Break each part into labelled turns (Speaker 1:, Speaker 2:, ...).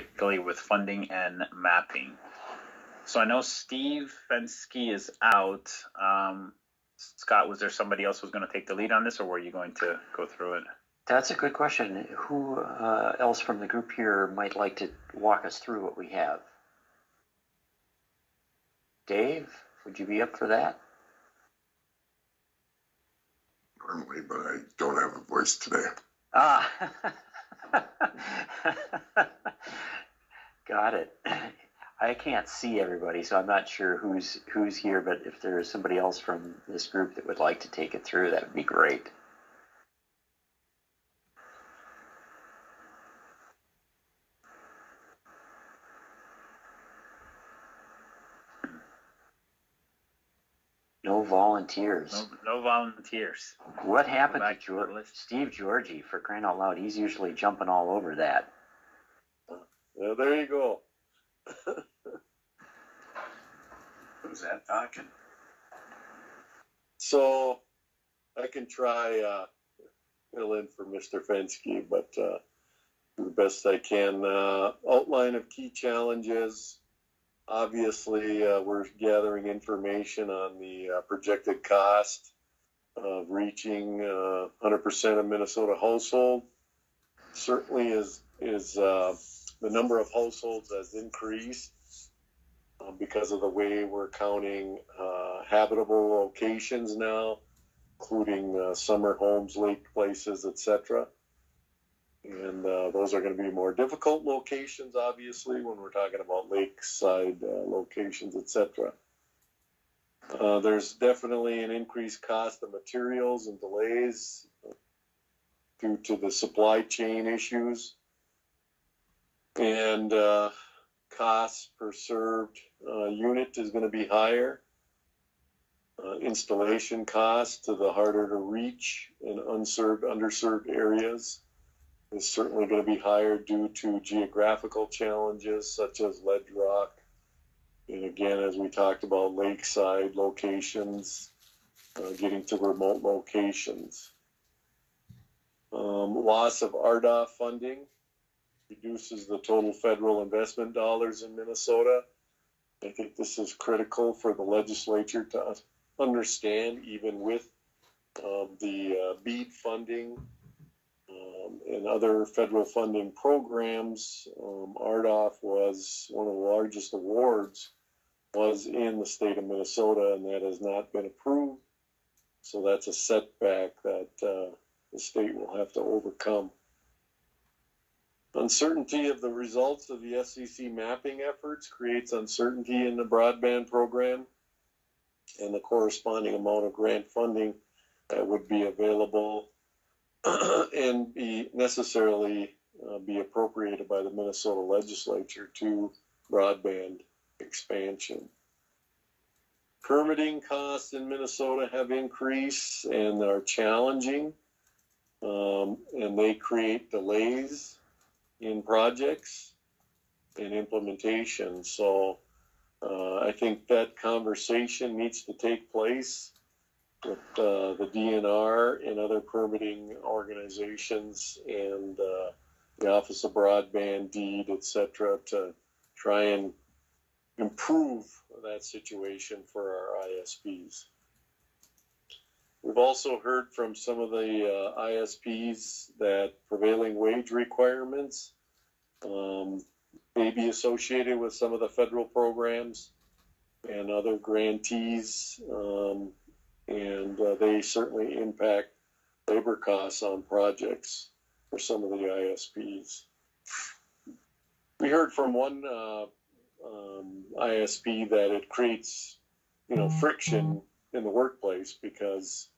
Speaker 1: particularly with funding and mapping. So I know Steve Fenske is out. Um, Scott, was there somebody else who was going to take the lead on this, or were you going to go through it?
Speaker 2: That's a good question. Who uh, else from the group here might like to walk us through what we have? Dave, would you be up for that?
Speaker 3: normally, but I don't have a voice today.
Speaker 2: Ah, got it. I can't see everybody, so I'm not sure who's who's here. But if there is somebody else from this group that would like to take it through, that would be great. No volunteers.
Speaker 1: No, no volunteers.
Speaker 2: What happened to
Speaker 1: Back to
Speaker 2: George. Steve Giorgi for crying out loud? He's usually jumping all over that.
Speaker 4: Yeah, there you go.
Speaker 3: Who's that talking?
Speaker 4: So I can try uh, fill in for Mr. Fenske, but uh, the best I can. Uh, outline of key challenges. Obviously, uh, we're gathering information on the uh, projected cost of reaching uh, 100% of Minnesota household. Certainly, is is uh, the number of households has increased uh, because of the way we're counting uh, habitable locations now, including uh, summer homes, lake places, etc. And uh, those are going to be more difficult locations, obviously, when we're talking about lakeside uh, locations, etc. Uh, there's definitely an increased cost of materials and delays due to the supply chain issues. And uh, cost per served uh, unit is going to be higher. Uh, installation cost to the harder to reach and unserved, underserved areas is certainly going to be higher due to geographical challenges such as ledge rock. And again, as we talked about, lakeside locations, uh, getting to remote locations. Um, loss of RDOF funding reduces the total federal investment dollars in Minnesota. I think this is critical for the legislature to understand, even with um, the uh, BEAD funding um, and other federal funding programs. Um, RDOF was one of the largest awards was in the state of Minnesota, and that has not been approved. So that's a setback that uh, the state will have to overcome. Uncertainty of the results of the FCC mapping efforts creates uncertainty in the broadband program and the corresponding amount of grant funding that would be available and be necessarily uh, be appropriated by the Minnesota legislature to broadband expansion. Permitting costs in Minnesota have increased and are challenging, um, and they create delays in projects and implementation. So uh, I think that conversation needs to take place with uh, the DNR and other permitting organizations and uh, the Office of Broadband, DEED, et cetera, to try and improve that situation for our ISPs. We've also heard from some of the uh, ISPs that prevailing wage requirements um, may be associated with some of the federal programs and other grantees, um, and uh, they certainly impact labor costs on projects for some of the ISPs. We heard from one uh, um, ISP that it creates, you know, friction in the workplace because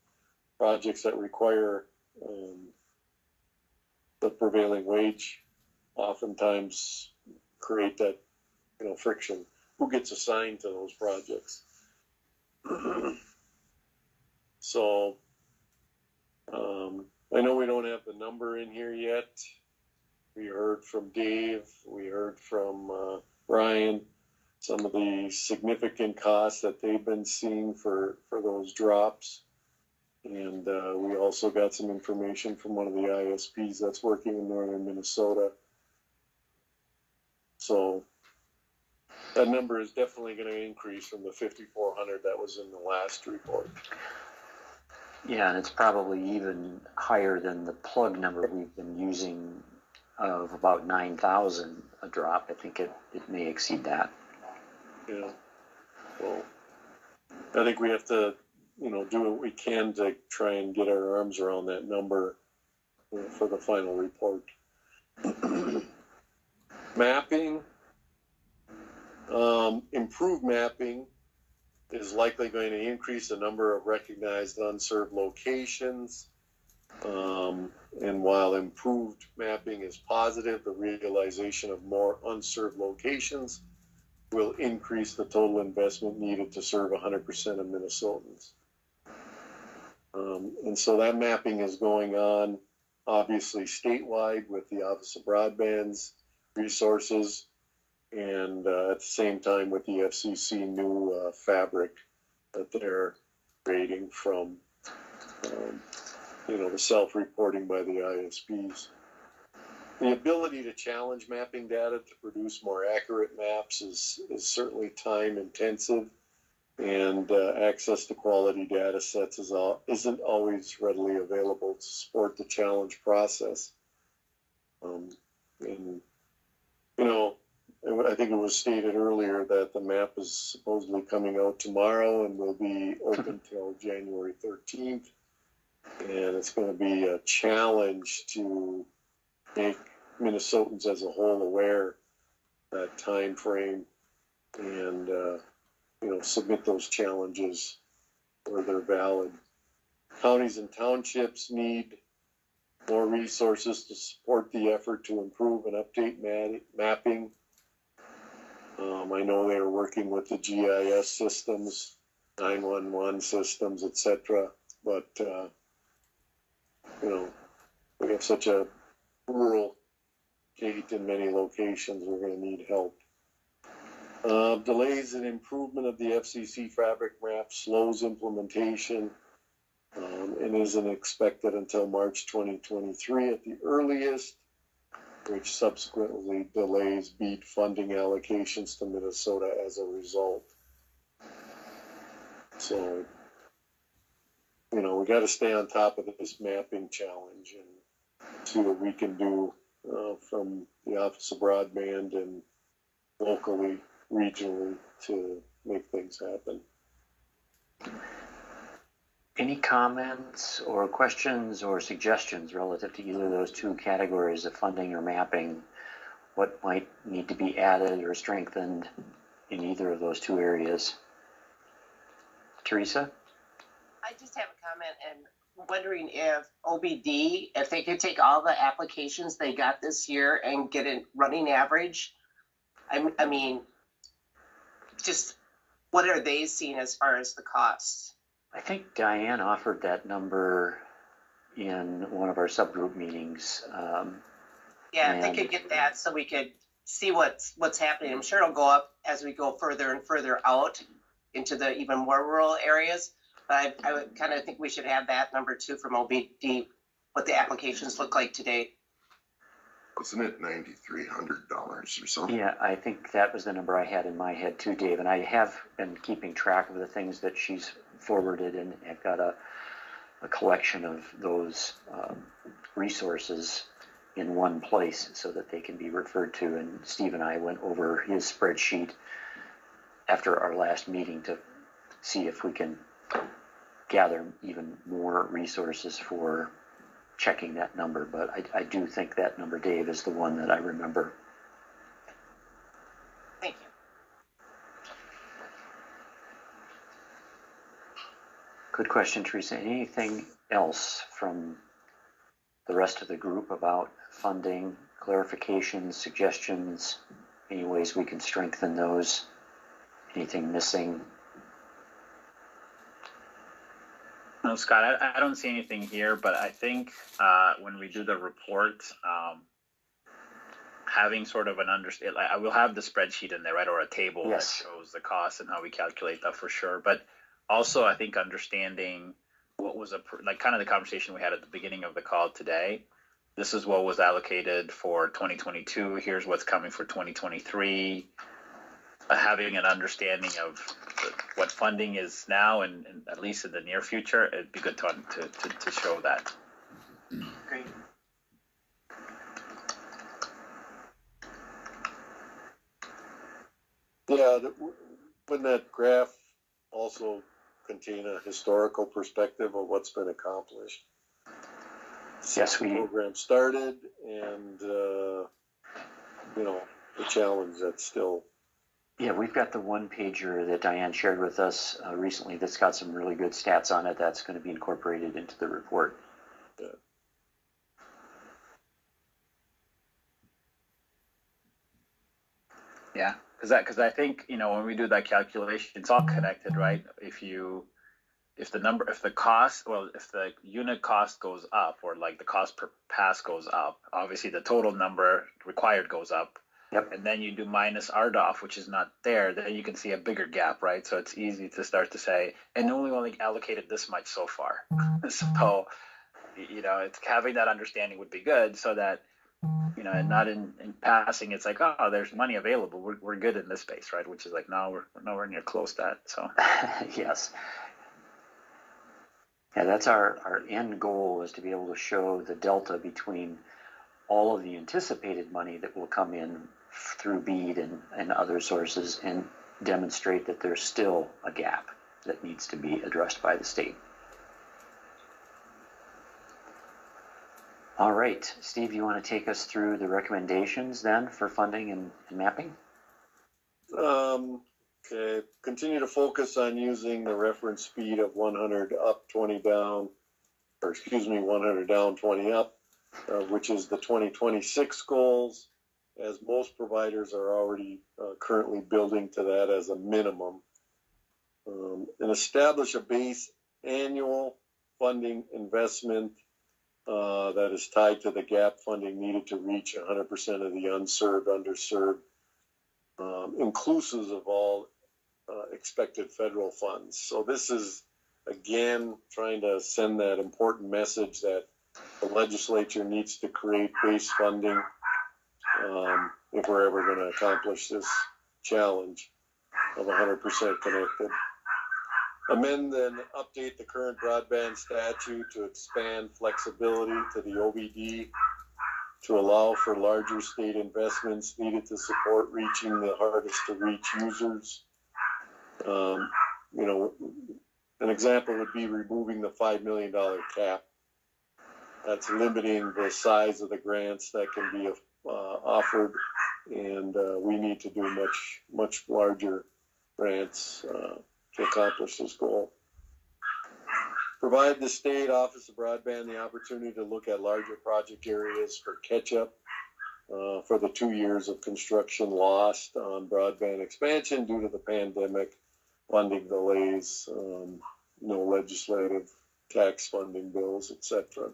Speaker 4: projects that require um, the prevailing wage oftentimes create that, you know, friction. Who gets assigned to those projects? so, um, I know we don't have the number in here yet. We heard from Dave. We heard from uh, Ryan some of the significant costs that they've been seeing for, for those drops. And uh, we also got some information from one of the ISPs that's working in northern Minnesota so that number is definitely going to increase from the 5,400 that was in the last report.
Speaker 2: Yeah, and it's probably even higher than the plug number we've been using of about nine thousand a drop. I think it, it may exceed that.
Speaker 4: Yeah. Well, I think we have to, you know, do what we can to try and get our arms around that number for the final report. mapping, um, improved mapping is likely going to increase the number of recognized unserved locations. Um, and while improved mapping is positive, the realization of more unserved locations will increase the total investment needed to serve 100% of Minnesotans. Um, and so that mapping is going on, obviously statewide with the Office of Broadband's resources, and uh, at the same time with the FCC new uh, fabric that they're creating from, um, you know, the self-reporting by the ISPs. The ability to challenge mapping data to produce more accurate maps is, is certainly time intensive and uh, access to quality data sets is all, isn't always readily available to support the challenge process. Um, and, you know, I think it was stated earlier that the map is supposedly coming out tomorrow and will be open till January 13th. And it's going to be a challenge to make Minnesotans as a whole aware that time frame and uh, you know submit those challenges where they're valid. Counties and townships need more resources to support the effort to improve and update mapping. Um, I know they are working with the GIS systems, 911 systems, etc. But uh, you know, we have such a rural gate in many locations. We're going to need help. Uh, delays in improvement of the FCC fabric map slows implementation um, and isn't expected until March 2023 at the earliest, which subsequently delays BEAD funding allocations to Minnesota as a result. So, you know, we got to stay on top of this mapping challenge and see what we can do uh, from the Office of Broadband and locally, regionally to make things happen.
Speaker 2: Any comments or questions or suggestions relative to either of those two categories of funding or mapping? What might need to be added or strengthened in either of those two areas? Teresa?
Speaker 5: I just have a comment and wondering if OBD, if they could take all the applications they got this year and get a running average. I, I mean, just what are they seeing as far as the costs?
Speaker 2: I think Diane offered that number in one of our subgroup meetings. Um,
Speaker 5: Yeah, if they could get that so we could see what's what's happening. I'm sure it'll go up as we go further and further out into the even more rural areas. But I, I would kind of think we should have that number too from OBD, what the applications look like today.
Speaker 3: Wasn't it ninety-three hundred dollars or something?
Speaker 2: Yeah, I think that was the number I had in my head too, Dave. And I have been keeping track of the things that she's forwarded, and I've got a, a collection of those um, resources in one place so that they can be referred to. And Steve and I went over his spreadsheet after our last meeting to see if we can gather even more resources for checking that number. But I, I do think that number, Dave, is the one that I remember.
Speaker 5: Thank you.
Speaker 2: Good question, Teresa. Anything else from the rest of the group about funding, clarifications, suggestions, any ways we can strengthen those? Anything missing?
Speaker 1: No, Scott, I, I don't see anything here, but I think uh, when we do the report, um, having sort of an understand, like, I will have the spreadsheet in there, right, or a table
Speaker 2: Yes.
Speaker 1: that shows the cost and how we calculate that for sure. But also, I think understanding what was a like kind of the conversation we had at the beginning of the call today. this is what was allocated for 2022. Here's what's coming for 2023. Uh, having an understanding of what funding is now and, and, at least in the near future, it'd be good to to, to, to show that.
Speaker 5: Great.
Speaker 4: Yeah, the- when that graph also contain a historical perspective of what's been accomplished.
Speaker 2: Yes, we
Speaker 4: The
Speaker 2: we,
Speaker 4: program started and, uh, you know, the challenge that's still,
Speaker 2: yeah, we've got the one pager that Diane shared with us uh, recently that's got some really good stats on it. That's going to be incorporated into the report.
Speaker 1: Yeah, because that because I think you know when we do that calculation, it's all connected, right? If you if the number if the cost well if the unit cost goes up or like the cost per pass goes up, obviously the total number required goes up.
Speaker 2: Yep.
Speaker 1: And then you do minus RDOF, which is not there, then you can see a bigger gap, right? So it's easy to start to say, and only only allocated this much so far. so, you know, it's having that understanding would be good, so that you know, and not in, in passing, it's like, oh, there's money available. We're, we're good in this space, right? Which is like, no, we're, we're nowhere near close to that. So,
Speaker 2: yes. Yeah, that's our, our end goal is to be able to show the delta between all of the anticipated money that will come in through BEAD and, and other sources and demonstrate that there's still a gap that needs to be addressed by the state. All right, Steve, you want to take us through the recommendations then for funding and, and mapping?
Speaker 4: um, okay, continue to focus on using the reference speed of one hundred up, twenty down, or excuse me, one hundred down, twenty up, uh, which is the twenty twenty-six goals, as most providers are already, uh, currently building to that as a minimum. Um, and establish a base annual funding investment uh, that is tied to the gap funding needed to reach 100% of the unserved, underserved, um, inclusive of all uh, expected federal funds. So this is again trying to send that important message that the legislature needs to create base funding um, if we're ever going to accomplish this challenge of 100% connected amend and update the current broadband statute to expand flexibility to the OBD to allow for larger state investments needed to support reaching the hardest to reach users. Um, you know, an example would be removing the $5 million cap. That's limiting the size of the grants that can be uh, offered, and uh, we need to do much, much larger grants. Uh, to accomplish this goal. Provide the state office of broadband the opportunity to look at larger project areas for catch-up uh, for the two years of construction lost on broadband expansion due to the pandemic, funding delays, um, no legislative tax funding bills, etc.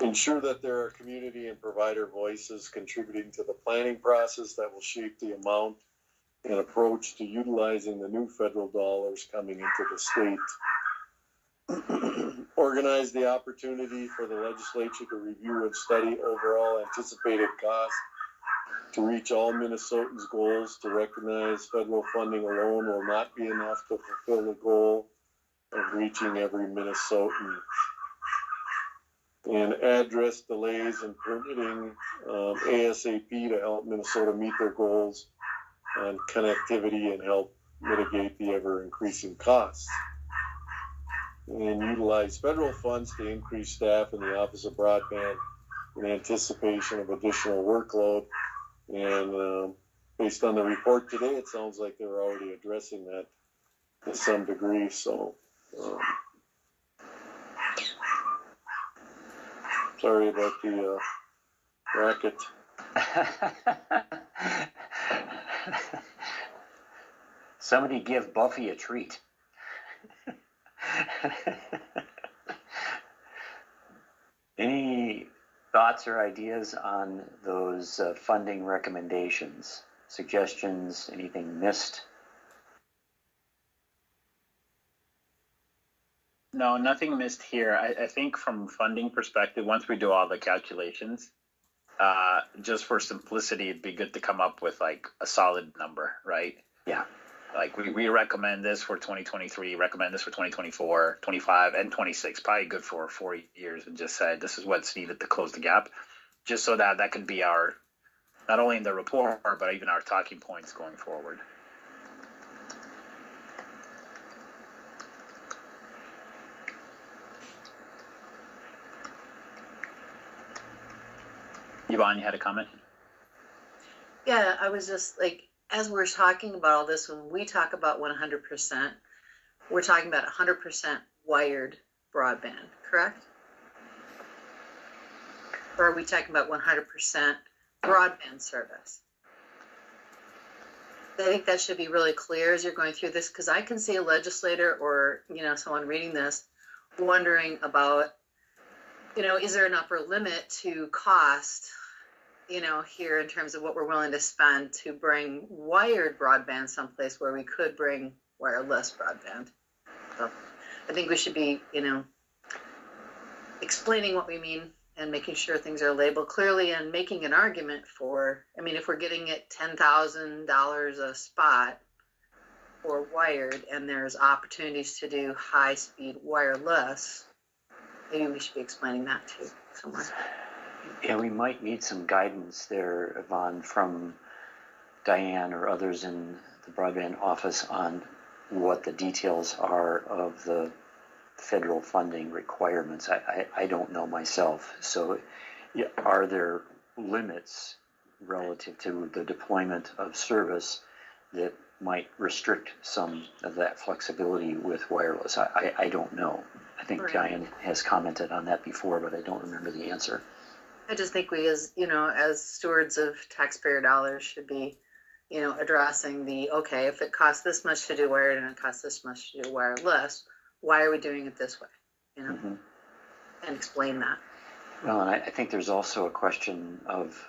Speaker 4: Ensure that there are community and provider voices contributing to the planning process that will shape the amount an approach to utilizing the new federal dollars coming into the state. Organize the opportunity for the legislature to review and study overall anticipated costs to reach all Minnesotans' goals to recognize federal funding alone will not be enough to fulfill the goal of reaching every Minnesotan. And address delays in permitting um, ASAP to help Minnesota meet their goals on connectivity and help mitigate the ever increasing costs. And utilize federal funds to increase staff in the Office of Broadband in anticipation of additional workload. And um, based on the report today, it sounds like they're already addressing that to some degree. So, um, sorry about the uh, racket.
Speaker 2: Somebody give Buffy a treat. Any thoughts or ideas on those uh, funding recommendations, suggestions, anything missed?
Speaker 1: No, nothing missed here. I, I think from funding perspective, once we do all the calculations, uh, just for simplicity, it'd be good to come up with like a solid number, right?
Speaker 2: Yeah.
Speaker 1: Like we, we recommend this for 2023, recommend this for 2024, 25, and 26. Probably good for four years, and just said this is what's needed to close the gap, just so that that can be our not only in the report but even our talking points going forward. Yvonne, you had a comment?
Speaker 6: Yeah, I was just like, as we're talking about all this, when we talk about one hundred percent, we're talking about hundred percent wired broadband, correct? Or are we talking about one hundred percent broadband service? I think that should be really clear as you're going through this, because I can see a legislator or, you know, someone reading this wondering about, you know, is there an upper limit to cost you know, here in terms of what we're willing to spend to bring wired broadband someplace where we could bring wireless broadband. So I think we should be, you know, explaining what we mean and making sure things are labeled clearly and making an argument for, I mean, if we're getting it $10,000 a spot for wired and there's opportunities to do high speed wireless, maybe we should be explaining that to someone.
Speaker 2: Yeah, we might need some guidance there, Yvonne, from Diane or others in the broadband office on what the details are of the federal funding requirements. I, I, I don't know myself. So, are there limits relative to the deployment of service that might restrict some of that flexibility with wireless? I, I, I don't know. I think
Speaker 6: Right.
Speaker 2: Diane has commented on that before, but I don't remember the answer.
Speaker 6: I just think we, as you know, as stewards of taxpayer dollars, should be, you know, addressing the okay. If it costs this much to do wired and it costs this much to do wireless, why are we doing it this way? You know,
Speaker 2: Mhm.
Speaker 6: and explain that.
Speaker 2: Well, and I, I think there's also a question of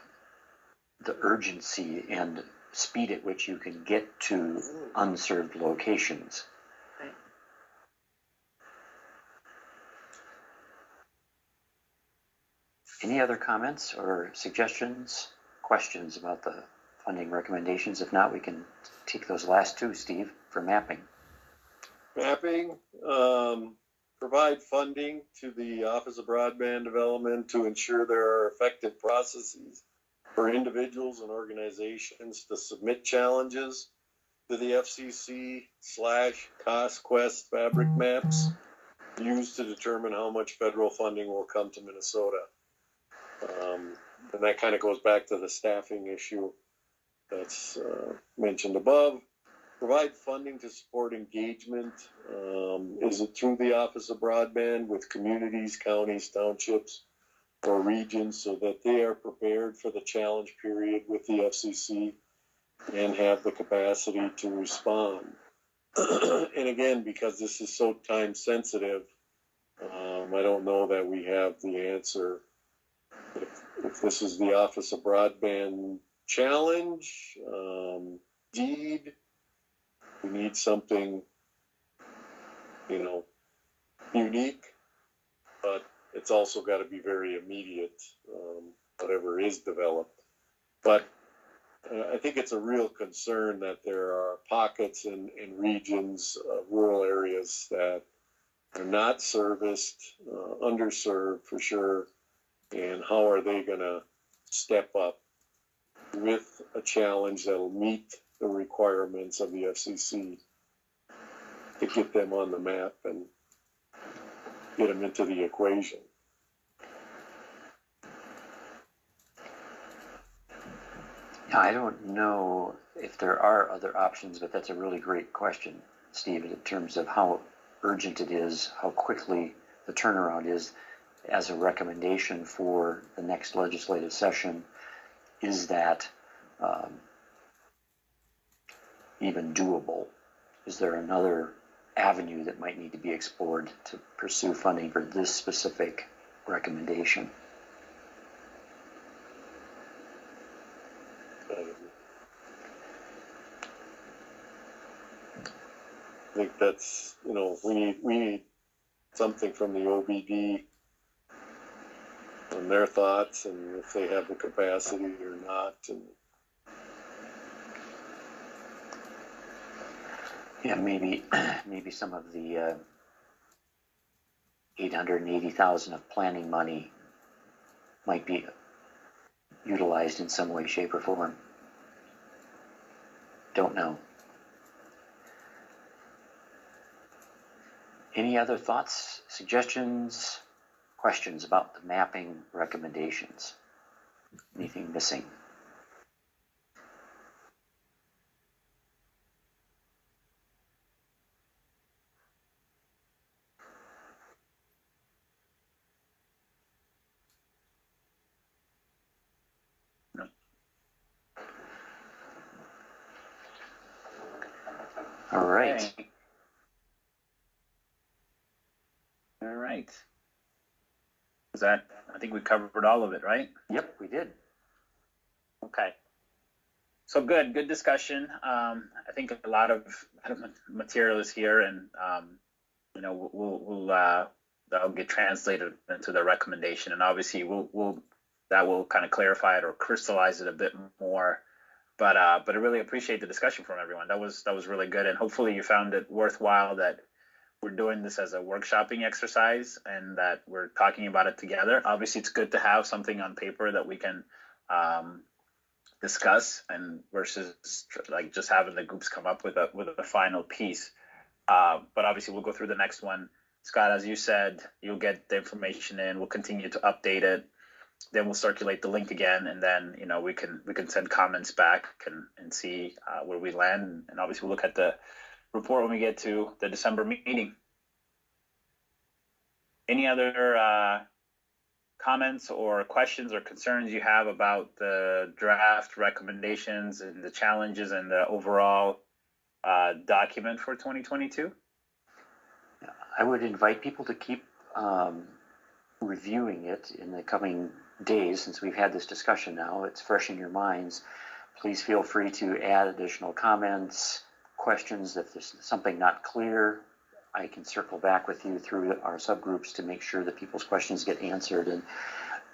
Speaker 2: the urgency and speed at which you can get to unserved locations. Any other comments or suggestions, questions about the funding recommendations? If not, we can take those last two, Steve, for mapping.
Speaker 4: Mapping, um, provide funding to the Office of Broadband Development to ensure there are effective processes for individuals and organizations to submit challenges to the FCC slash CostQuest fabric maps used to determine how much federal funding will come to Minnesota. Um, and that kind of goes back to the staffing issue that's uh, mentioned above provide funding to support engagement. Um, is it through the Office of Broadband with communities, counties, townships, or regions so that they are prepared for the challenge period with the FCC and have the capacity to respond? and again, because this is so time sensitive, um, I don't know that we have the answer. If, if this is the Office of Broadband challenge, um, DEED, we need something, you know, unique, but it's also got to be very immediate, um, whatever is developed. But uh, I think it's a real concern that there are pockets and, and regions, uh, rural areas that are not serviced, uh, underserved for sure. And how are they going to step up with a challenge that'll meet the requirements of the FCC to get them on the map and get them into the equation.
Speaker 2: I don't know if there are other options, but that's a really great question, Steve, in terms of how urgent it is, how quickly the turnaround is as a recommendation for the next legislative session. Is that um, even doable? Is there another avenue that might need to be explored to pursue funding for this specific recommendation?
Speaker 4: I think that's, you know, we need, we need something from the OBD on their thoughts and if they have the capacity or not. And
Speaker 2: Yeah, maybe, maybe some of the uh, eight hundred and eighty thousand of planning money might be utilized in some way, shape, or form. Don't know. Any other thoughts, suggestions, questions about the mapping recommendations? Anything missing? All right.
Speaker 1: Okay. All right. Is that, I think we covered all of it, right?
Speaker 2: Yep, we did.
Speaker 1: Okay. So good, good discussion. Um, I think a lot of, lot of material is here and, um, you know, we'll, we'll, uh, that'll get translated into the recommendation and obviously we'll, we'll, that will kind of clarify it or crystallize it a bit more. But, uh, but I really appreciate the discussion from everyone. That was, that was really good. And hopefully you found it worthwhile that we're doing this as a workshopping exercise and that we're talking about it together. Obviously it's good to have something on paper that we can, um, discuss and versus like just having the groups come up with a with a final piece. Uh, but obviously, we'll go through the next one. Scott, as you said, you'll get the information in. We'll continue to update it. Then we'll circulate the link again, and then you know we can we can send comments back and and see uh, where we land. And obviously, we'll look at the report when we get to the December meeting. Any other uh, comments or questions or concerns you have about the draft recommendations and the challenges and the overall uh, document for 2022?
Speaker 2: I would invite people to keep um, reviewing it in the coming days since we've had this discussion now. It's fresh in your minds. Please feel free to add additional comments, questions. If there's something not clear, I can circle back with you through our subgroups to make sure that people's questions get answered and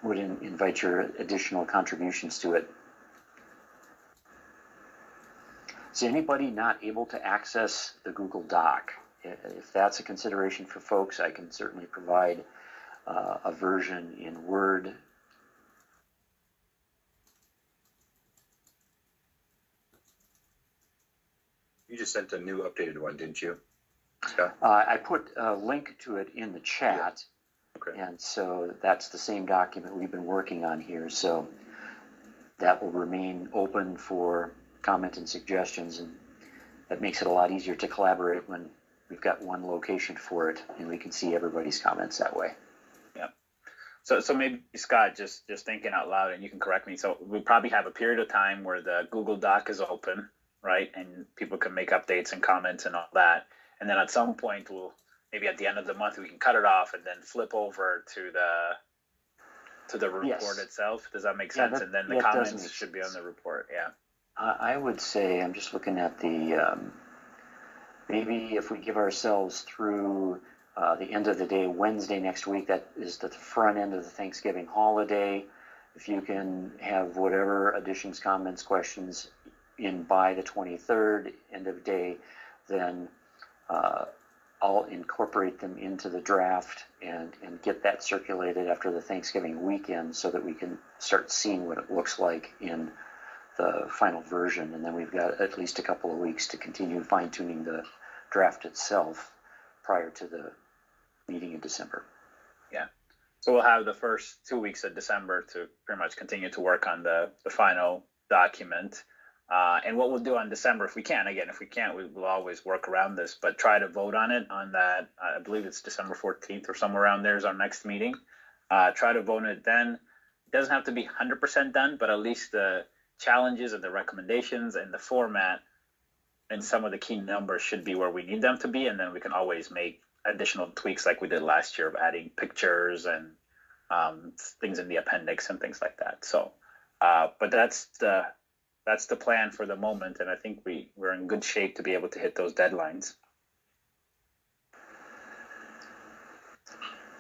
Speaker 2: would in, invite your additional contributions to it. Is anybody not able to access the Google Doc? If that's a consideration for folks, I can certainly provide uh, a version in Word.
Speaker 7: You just sent a new updated one, didn't you? Scott?
Speaker 2: Uh, I put a link to it in the chat,
Speaker 7: Okay.
Speaker 2: and so that's the same document we've been working on here. So that will remain open for comment and suggestions, and that makes it a lot easier to collaborate when we've got one location for it, and we can see everybody's comments that way.
Speaker 1: So, so maybe Scott, just just thinking out loud, and you can correct me. So we probably have a period of time where the Google Doc is open, right, and people can make updates and comments and all that. And then at some point, we'll maybe at the end of the month we can cut it off and then flip over to the to the report
Speaker 2: Yes.
Speaker 1: itself. Does that make
Speaker 2: Yeah,
Speaker 1: sense?
Speaker 2: that-
Speaker 1: and then the comments should be on the report. Yeah.
Speaker 2: I I would say, I'm just looking at the, um, maybe if we give ourselves through uh, the end of the day, Wednesday next week, that is the front end of the Thanksgiving holiday. If you can have whatever additions, comments, questions in by the 23rd, end of day, then uh, I'll incorporate them into the draft and, and get that circulated after the Thanksgiving weekend so that we can start seeing what it looks like in the final version, and then we've got at least a couple of weeks to continue fine tuning the draft itself prior to the meeting in December. Yeah.
Speaker 1: So we'll have the first two weeks of December to pretty much continue to work on the, the final document. Uh, and what we'll do on December, if we can, again, if we can't, we will always work around this, but try to vote on it on that. I believe it's December 14th or somewhere around there is our next meeting. Uh, try to vote on it then. It doesn't have to be 100% done, but at least the challenges and the recommendations and the format and some of the key numbers should be where we need them to be. And then we can always make additional tweaks like we did last year of adding pictures and um, things in the appendix and things like that. So, uh, but that's the that's the plan for the moment, and I think we we're in good shape to be able to hit those deadlines.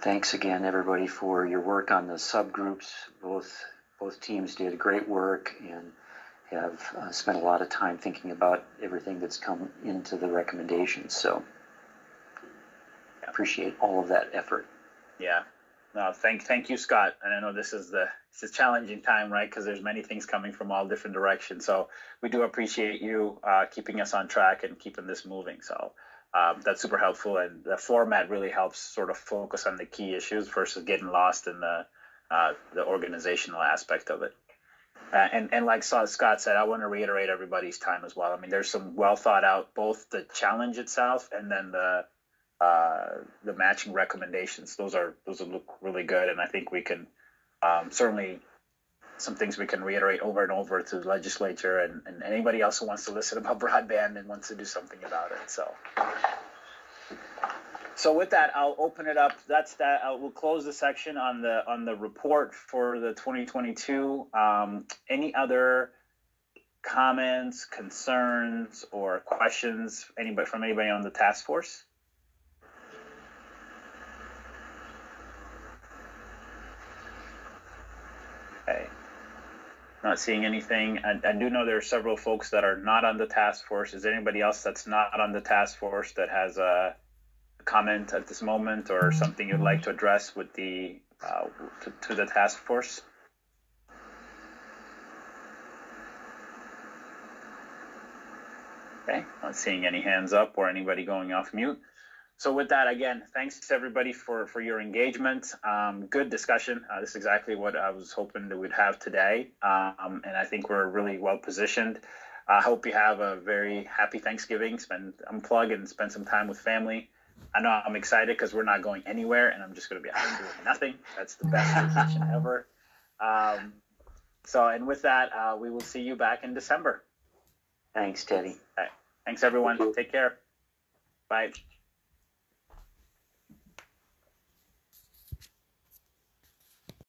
Speaker 2: thanks again, everybody, for your work on the subgroups. Both both teams did great work and have uh, spent a lot of time thinking about everything that's come into the recommendations. So appreciate all of that effort.
Speaker 1: Yeah. No, thank thank you, Scott. And I know this is the it's a challenging time, right? Because there's many things coming from all different directions. So we do appreciate you uh, keeping us on track and keeping this moving. So um, that's super helpful, and the format really helps sort of focus on the key issues versus getting lost in the uh, the organizational aspect of it. Uh, and and like Scott said, I want to reiterate everybody's time as well. I mean, there's some well thought out both the challenge itself and then the uh, the matching recommendations. Those are those look really good, and I think we can um, certainly some things we can reiterate over and over to the legislature and, and anybody else who wants to listen about broadband and wants to do something about it. So. So with that, I'll open it up. That's that. Uh, we'll close the section on the on the report for the 2022. Um, any other comments, concerns, or questions? Anybody from anybody on the task force? Okay. Not seeing anything. I, I do know there are several folks that are not on the task force. Is there anybody else that's not on the task force that has a comment at this moment or something you'd like to address with the uh, to, to the task force? Okay, not seeing any hands up or anybody going off mute. So with that, again, thanks to everybody for, for your engagement. Um, good discussion. Uh, this is exactly what I was hoping that we'd have today. Um, and I think we're really well positioned. I hope you have a very happy Thanksgiving. Spend unplug and spend some time with family. I know I'm excited because we're not going anywhere, and I'm just going to be out doing nothing. That's the best vacation ever. Um, so, and with that, uh, we will see you back in December.
Speaker 2: Thanks, Teddy.
Speaker 1: Thanks, everyone. Take care. Bye.